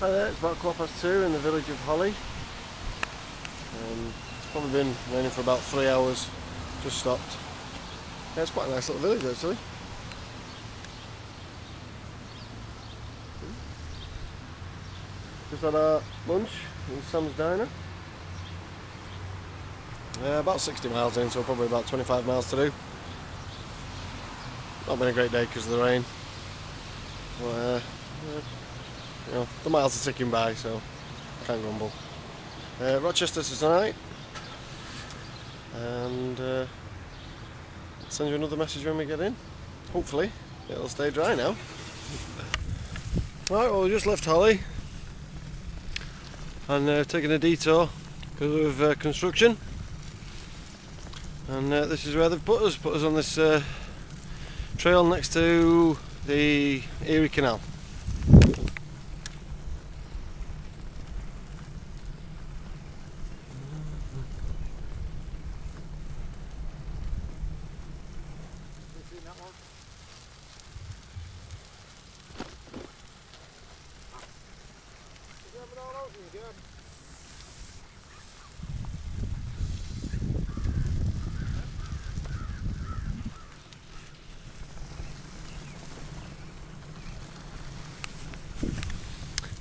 Hi there, it's about quarter past two in the village of Holley. Um, it's probably been raining for about three hours, just stopped. Yeah, it's quite a nice little village actually. Just had our lunch in Sam's Diner. Yeah, about 60 miles in, so probably about 25 miles to do. Not been a great day because of the rain. But, uh, you know, the miles are ticking by, so can't grumble. Uh, Rochester tonight, and uh, send you another message when we get in. Hopefully, it'll stay dry now. Right, well, we just left Holley and uh, taking a detour because of uh, construction. And uh, this is where they've put us, put us on this uh, trail next to the Erie Canal.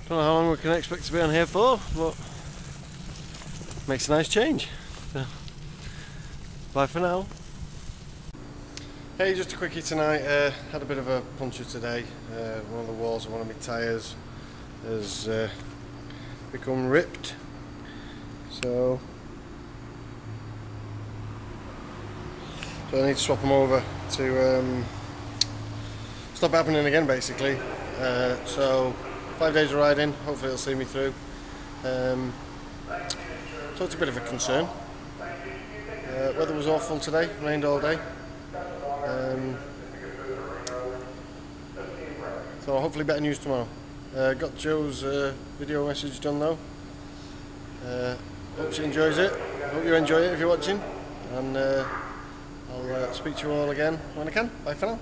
Don't know how long we can expect to be on here for, but makes a nice change. So, bye for now. Hey, just a quickie tonight. Uh, had a bit of a puncture today. Uh, one of the walls of one of my tyres has uh, become ripped. So, so I need to swap them over to um, stop happening again, basically. Uh, so five days of riding, hopefully it'll see me through. Um, so it's a bit of a concern. Uh, weather was awful today, rained all day. So hopefully better news tomorrow. Uh, got Joe's uh, video message done though. Uh, hope she enjoys it. Hope you enjoy it if you're watching. And uh, I'll uh, speak to you all again when I can. Bye for now.